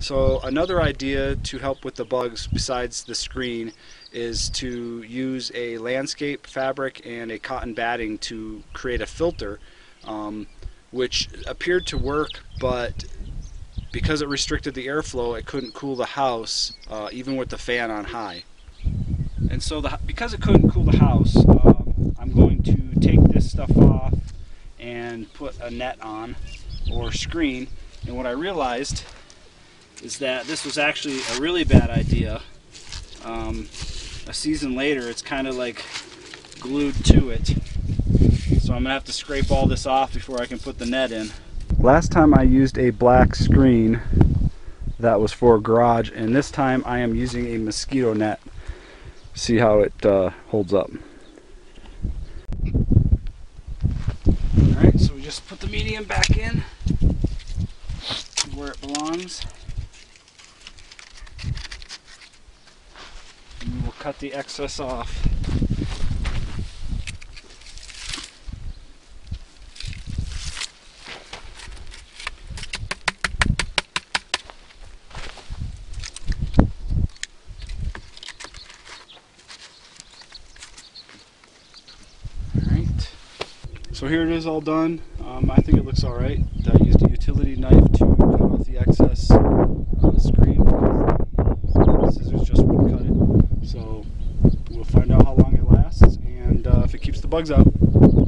So another idea to help with the bugs besides the screen is to use a landscape fabric and a cotton batting to create a filter um, which appeared to work but because it restricted the airflow it couldn't cool the house uh, even with the fan on high. And so the, because it couldn't cool the house um, I'm going to take this stuff off and put a net on or screen and what I realized is that this was actually a really bad idea. Um, a season later, it's kind of like glued to it. So I'm gonna have to scrape all this off before I can put the net in. Last time I used a black screen that was for garage, and this time I am using a mosquito net. See how it uh, holds up. Alright, so we just put the medium back in where it belongs. And we'll cut the excess off. So here it is all done. Um, I think it looks alright. I used a utility knife to cut off the excess on the screen because the scissors just wouldn't cut it. So we'll find out how long it lasts and uh, if it keeps the bugs out.